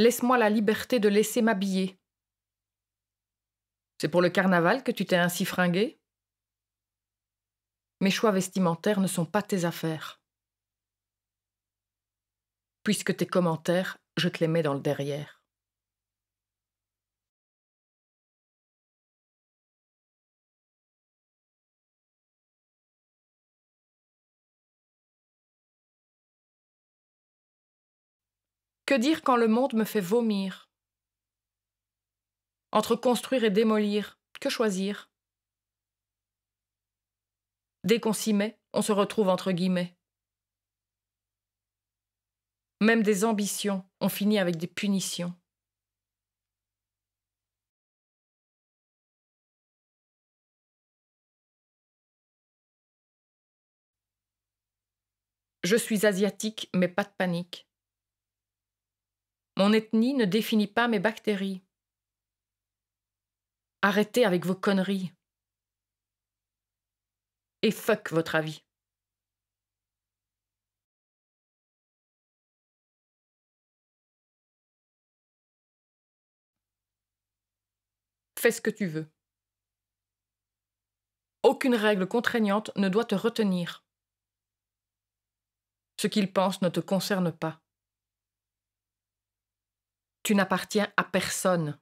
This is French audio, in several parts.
Laisse-moi la liberté de laisser m'habiller. C'est pour le carnaval que tu t'es ainsi fringué? Mes choix vestimentaires ne sont pas tes affaires. Puisque tes commentaires, je te les mets dans le derrière. Que dire quand le monde me fait vomir? Entre construire et démolir, que choisir? Dès qu'on s'y met, on se retrouve entre guillemets. Même des ambitions ont fini avec des punitions. Je suis asiatique, mais pas de panique. Mon ethnie ne définit pas mes bactéries. Arrêtez avec vos conneries. Et fuck votre avis. Fais ce que tu veux. Aucune règle contraignante ne doit te retenir. Ce qu'ils pensent ne te concerne pas. Tu n'appartiens à personne.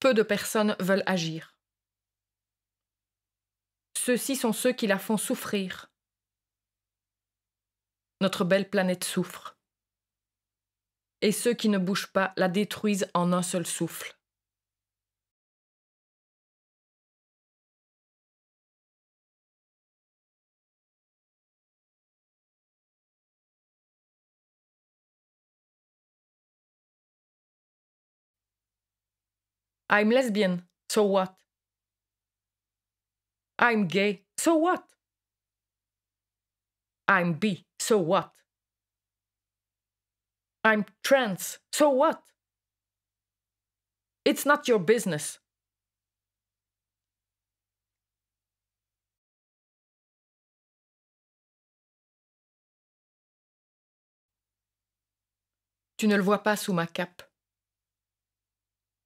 Peu de personnes veulent agir. Ceux-ci sont ceux qui la font souffrir. Notre belle planète souffre. Et ceux qui ne bougent pas la détruisent en un seul souffle. I'm lesbian, so what? I'm gay, so what? I'm bi, so what? I'm trans, so what? It's not your business. Tu ne le vois pas sous ma cape.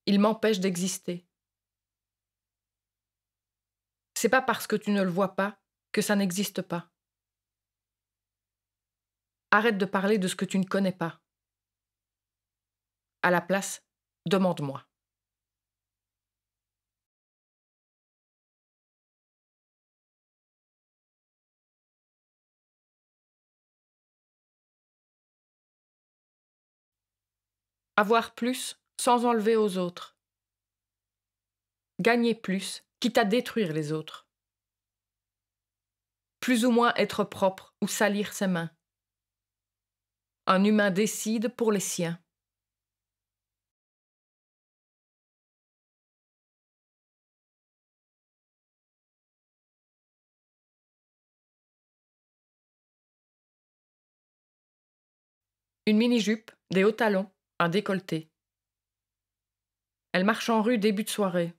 Il m'empêche d'exister. C'est pas parce que tu ne le vois pas que ça n'existe pas. Arrête de parler de ce que tu ne connais pas. À la place, demande-moi. Avoir plus, sans enlever aux autres. Gagner plus, quitte à détruire les autres. Plus ou moins être propre ou salir ses mains. Un humain décide pour les siens. Une mini-jupe, des hauts talons, un décolleté. Elle marche en rue début de soirée.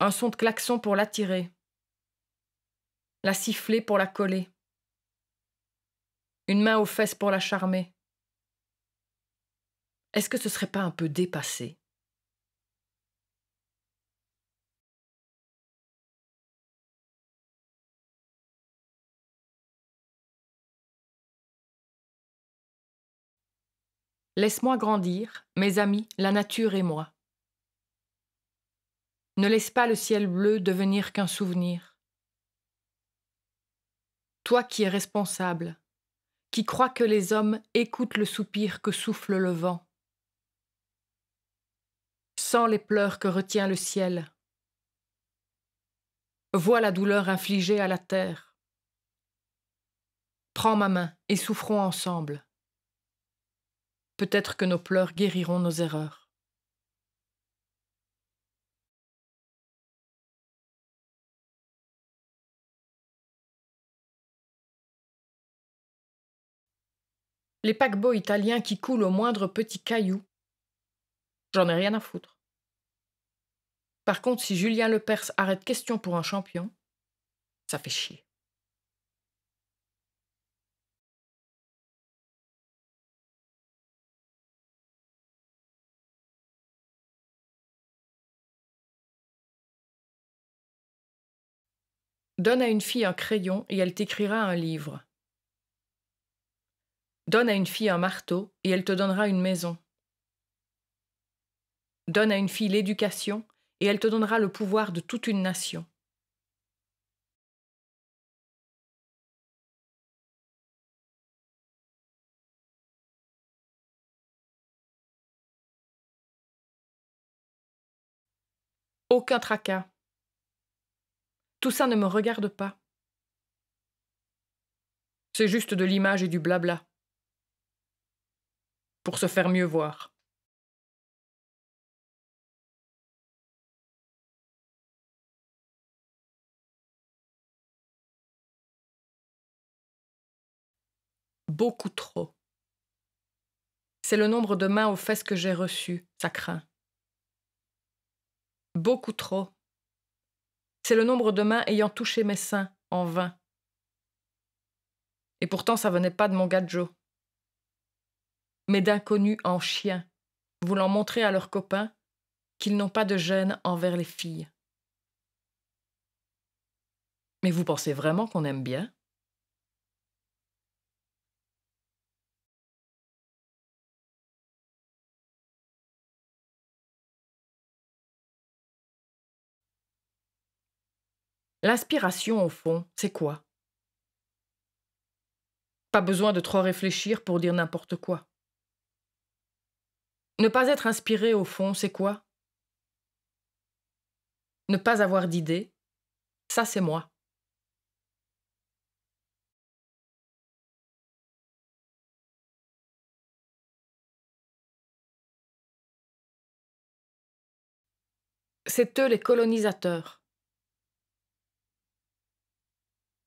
Un son de klaxon pour l'attirer. La siffler pour la coller. Une main aux fesses pour la charmer. Est-ce que ce serait pas un peu dépassé? Laisse-moi grandir, mes amis, la nature et moi. Ne laisse pas le ciel bleu devenir qu'un souvenir. Toi qui es responsable, qui crois que les hommes écoutent le soupir que souffle le vent, sans les pleurs que retient le ciel, vois la douleur infligée à la terre. Prends ma main et souffrons ensemble. Peut-être que nos pleurs guériront nos erreurs. Les paquebots italiens qui coulent au moindre petit caillou, J'en ai rien à foutre. Par contre, si Julien Lepers arrête question pour un champion, ça fait chier. Donne à une fille un crayon et elle t'écrira un livre. Donne à une fille un marteau et elle te donnera une maison. Donne à une fille l'éducation et elle te donnera le pouvoir de toute une nation. Aucun tracas. Tout ça ne me regarde pas. C'est juste de l'image et du blabla. Pour se faire mieux voir. Beaucoup trop. C'est le nombre de mains aux fesses que j'ai reçues, ça craint. Beaucoup trop. C'est le nombre de mains ayant touché mes seins en vain. Et pourtant ça venait pas de mon gadjo, mais d'inconnus en chien, voulant montrer à leurs copains qu'ils n'ont pas de gêne envers les filles. Mais vous pensez vraiment qu'on aime bien? L'inspiration, au fond, c'est quoi? Pas besoin de trop réfléchir pour dire n'importe quoi. Ne pas être inspiré, au fond, c'est quoi? Ne pas avoir d'idée, ça c'est moi. C'est eux les colonisateurs.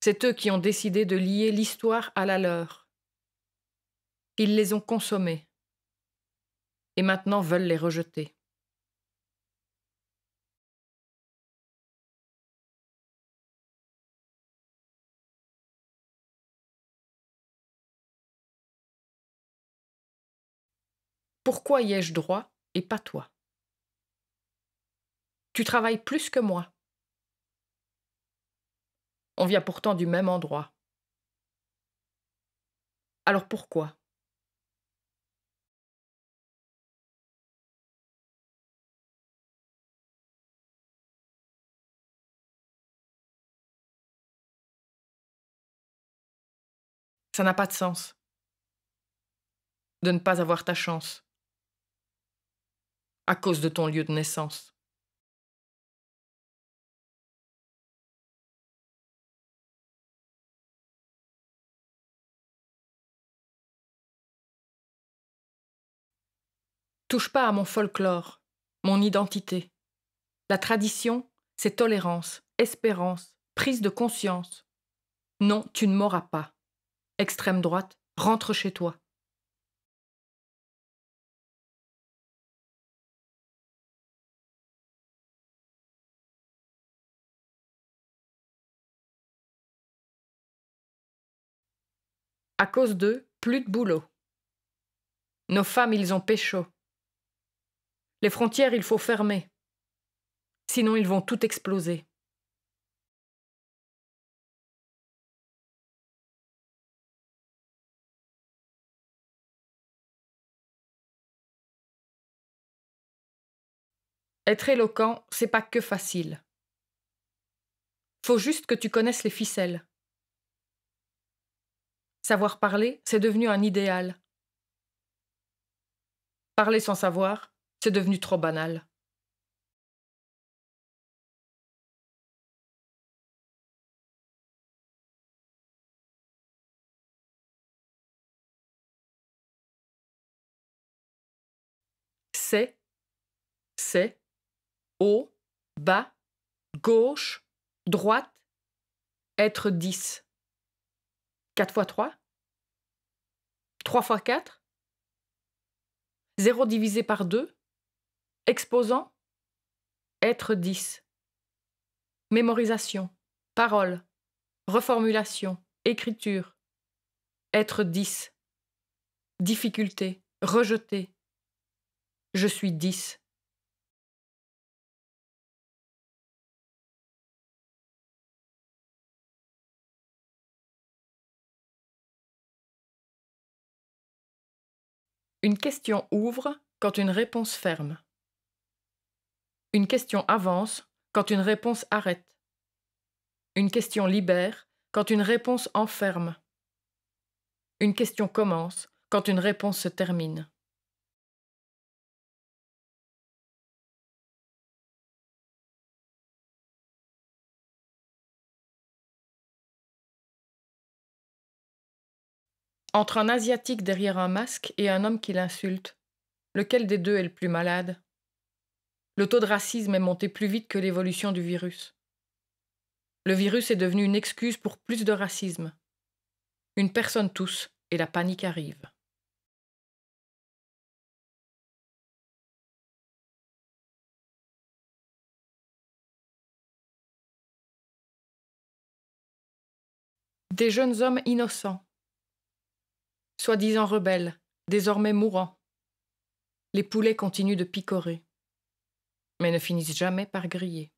C'est eux qui ont décidé de lier l'histoire à la leur. Ils les ont consommés et maintenant veulent les rejeter. Pourquoi y ai-je droit et pas toi? Tu travailles plus que moi. On vient pourtant du même endroit. Alors pourquoi? Ça n'a pas de sens de ne pas avoir ta chance à cause de ton lieu de naissance. Touche pas à mon folklore, mon identité. La tradition, c'est tolérance, espérance, prise de conscience. Non, tu ne m'auras pas. Extrême droite, rentre chez toi. À cause d'eux, plus de boulot. Nos femmes, ils ont pécho. Les frontières, il faut fermer. Sinon, ils vont tout exploser. Être éloquent, c'est pas que facile. Faut juste que tu connaisses les ficelles. Savoir parler, c'est devenu un idéal. Parler sans savoir, c'est devenu trop banal. C'est, c'est, haut, bas, gauche, droite, être 10. 4 fois 3 3 fois 4 0 divisé par 2 Exposant Être 10. Mémorisation. Parole. Reformulation. Écriture. Être 10. Difficulté. Rejeter. Je suis 10. Une question ouvre quand une réponse ferme. Une question avance quand une réponse arrête. Une question libère quand une réponse enferme. Une question commence quand une réponse se termine. Entre un Asiatique derrière un masque et un homme qui l'insulte, lequel des deux est le plus malade? Le taux de racisme est monté plus vite que l'évolution du virus. Le virus est devenu une excuse pour plus de racisme. Une personne tousse et la panique arrive. Des jeunes hommes innocents, soi-disant rebelles, désormais mourants. Les poulets continuent de picorer, mais ne finissent jamais par griller.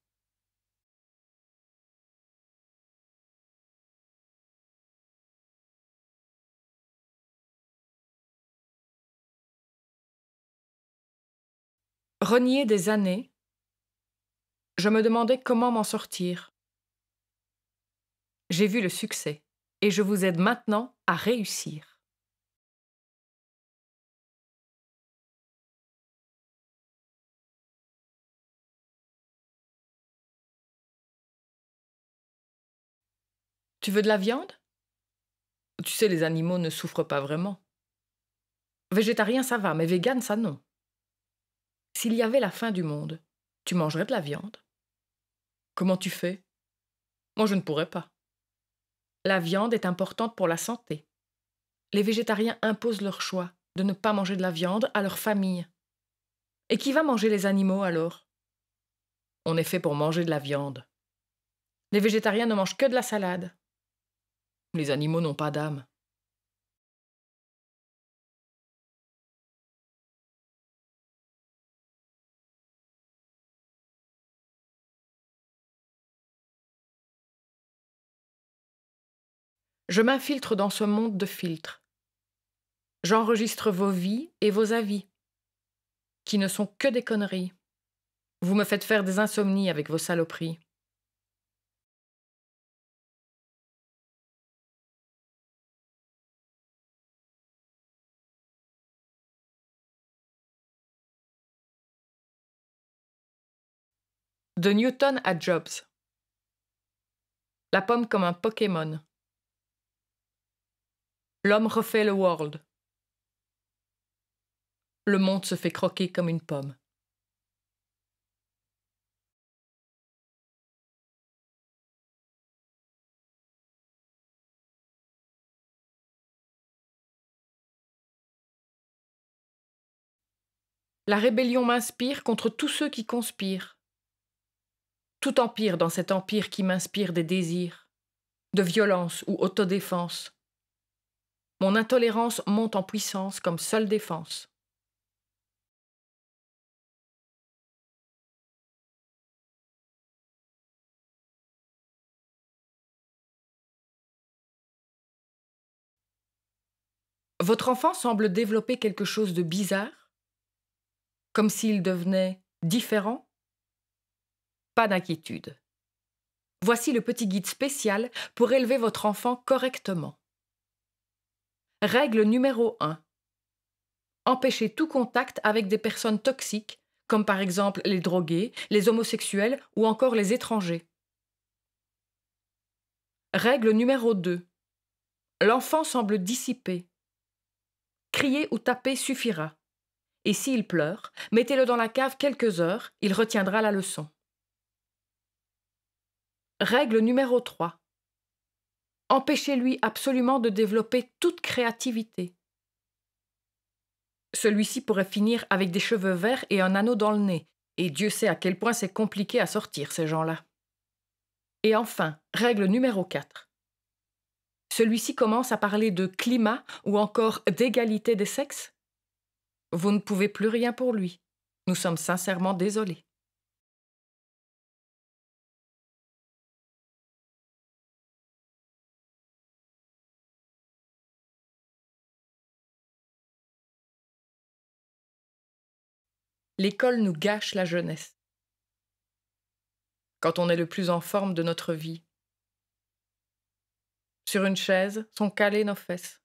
Renier des années, je me demandais comment m'en sortir. J'ai vu le succès et je vous aide maintenant à réussir. Tu veux de la viande? Tu sais, les animaux ne souffrent pas vraiment. Végétarien, ça va, mais vegan, ça non. S'il y avait la fin du monde, tu mangerais de la viande? Comment tu fais? Moi, je ne pourrais pas. La viande est importante pour la santé. Les végétariens imposent leur choix de ne pas manger de la viande à leur famille. Et qui va manger les animaux alors? On est fait pour manger de la viande. Les végétariens ne mangent que de la salade. Les animaux n'ont pas d'âme. Je m'infiltre dans ce monde de filtres. J'enregistre vos vies et vos avis, qui ne sont que des conneries. Vous me faites faire des insomnies avec vos saloperies. De Newton à Jobs. La pomme comme un Pokémon. L'homme refait le world. Le monde se fait croquer comme une pomme. La rébellion m'inspire contre tous ceux qui conspirent tout empire dans cet empire qui m'inspire des désirs, de violence ou autodéfense. Mon intolérance monte en puissance comme seule défense. Votre enfant semble développer quelque chose de bizarre, comme s'il devenait différent pas d'inquiétude. Voici le petit guide spécial pour élever votre enfant correctement. Règle numéro 1. Empêchez tout contact avec des personnes toxiques, comme par exemple les drogués, les homosexuels ou encore les étrangers. Règle numéro 2. L'enfant semble dissipé. Crier ou taper suffira. Et s'il pleure, mettez-le dans la cave quelques heures, il retiendra la leçon. Règle numéro 3. Empêchez-lui absolument de développer toute créativité. Celui-ci pourrait finir avec des cheveux verts et un anneau dans le nez, et Dieu sait à quel point c'est compliqué à sortir, ces gens-là. Et enfin, règle numéro 4. Celui-ci commence à parler de climat ou encore d'égalité des sexes Vous ne pouvez plus rien pour lui. Nous sommes sincèrement désolés. L'école nous gâche la jeunesse. Quand on est le plus en forme de notre vie. Sur une chaise sont calées nos fesses.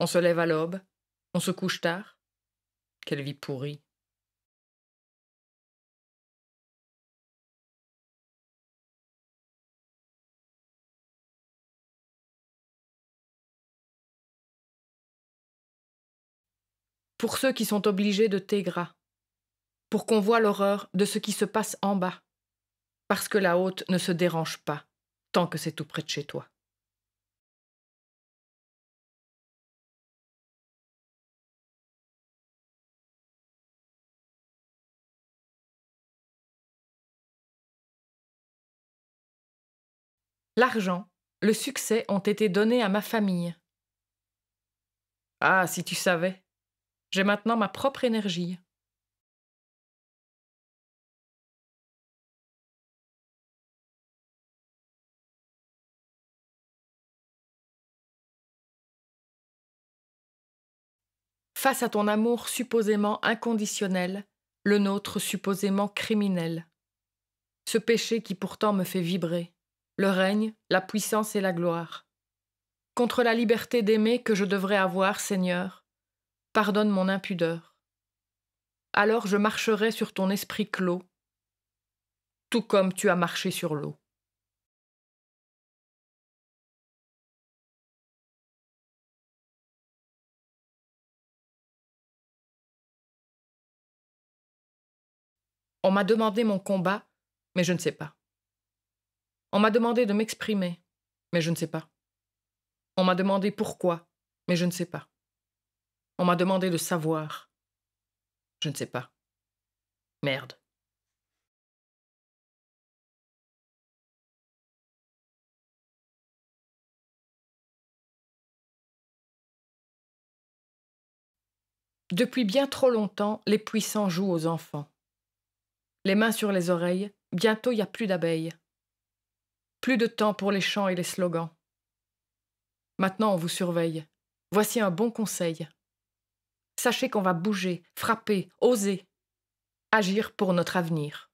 On se lève à l'aube, on se couche tard. Quelle vie pourrie. Pour ceux qui sont obligés de thé gras, pour qu'on voie l'horreur de ce qui se passe en bas, parce que la haute ne se dérange pas tant que c'est tout près de chez toi. L'argent, le succès ont été donnés à ma famille. Ah, si tu savais. J'ai maintenant ma propre énergie. Face à ton amour supposément inconditionnel, le nôtre supposément criminel. Ce péché qui pourtant me fait vibrer, le règne, la puissance et la gloire. Contre la liberté d'aimer que je devrais avoir, Seigneur, pardonne mon impudeur. Alors je marcherai sur ton esprit clos, tout comme tu as marché sur l'eau. On m'a demandé mon combat, mais je ne sais pas. On m'a demandé de m'exprimer, mais je ne sais pas. On m'a demandé pourquoi, mais je ne sais pas. On m'a demandé de savoir. Je ne sais pas. Merde. Depuis bien trop longtemps, les puissants jouent aux enfants. Les mains sur les oreilles, bientôt il n'y a plus d'abeilles. Plus de temps pour les chants et les slogans. Maintenant on vous surveille. Voici un bon conseil. Sachez qu'on va bouger, frapper, oser, agir pour notre avenir.